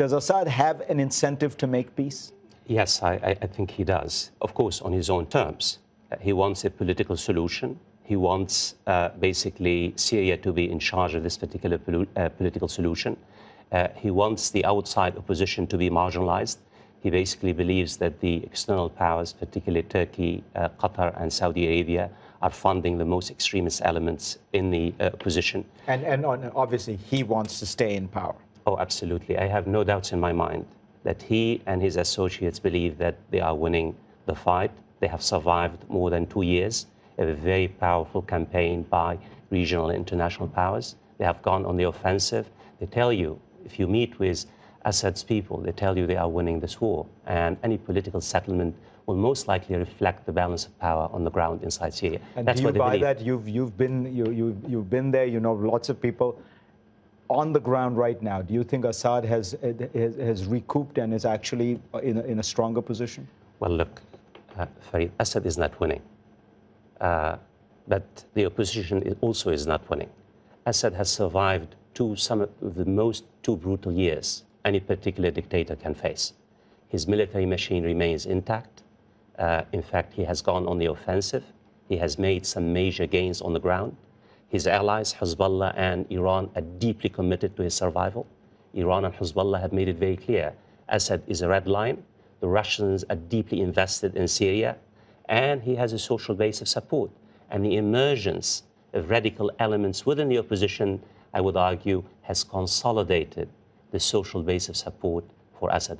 Does Assad have an incentive to make peace? Yes, I, I think he does. Of course, on his own terms. Uh, he wants a political solution. He wants uh, basically Syria to be in charge of this particular uh, political solution. Uh, he wants the outside opposition to be marginalized. He basically believes that the external powers, particularly Turkey, uh, Qatar, and Saudi Arabia, are funding the most extremist elements in the uh, opposition. And, and obviously, he wants to stay in power. Oh, absolutely. I have no doubts in my mind that he and his associates believe that they are winning the fight. They have survived more than two years of a very powerful campaign by regional and international powers. They have gone on the offensive. They tell you, if you meet with Assad's people, they tell you they are winning this war. And any political settlement will most likely reflect the balance of power on the ground inside Syria. And That's do you buy believe. that? You've, you've, been, you, you, you've been there, you know lots of people on the ground right now, do you think Assad has, has, has recouped and is actually in a, in a stronger position? Well, look, uh, Fareed, Assad is not winning. Uh, but the opposition also is not winning. Assad has survived two, some of the most two brutal years any particular dictator can face. His military machine remains intact. Uh, in fact, he has gone on the offensive. He has made some major gains on the ground. His allies, Hezbollah and Iran, are deeply committed to his survival. Iran and Hezbollah have made it very clear Assad is a red line. The Russians are deeply invested in Syria, and he has a social base of support. And the emergence of radical elements within the opposition, I would argue, has consolidated the social base of support for Assad.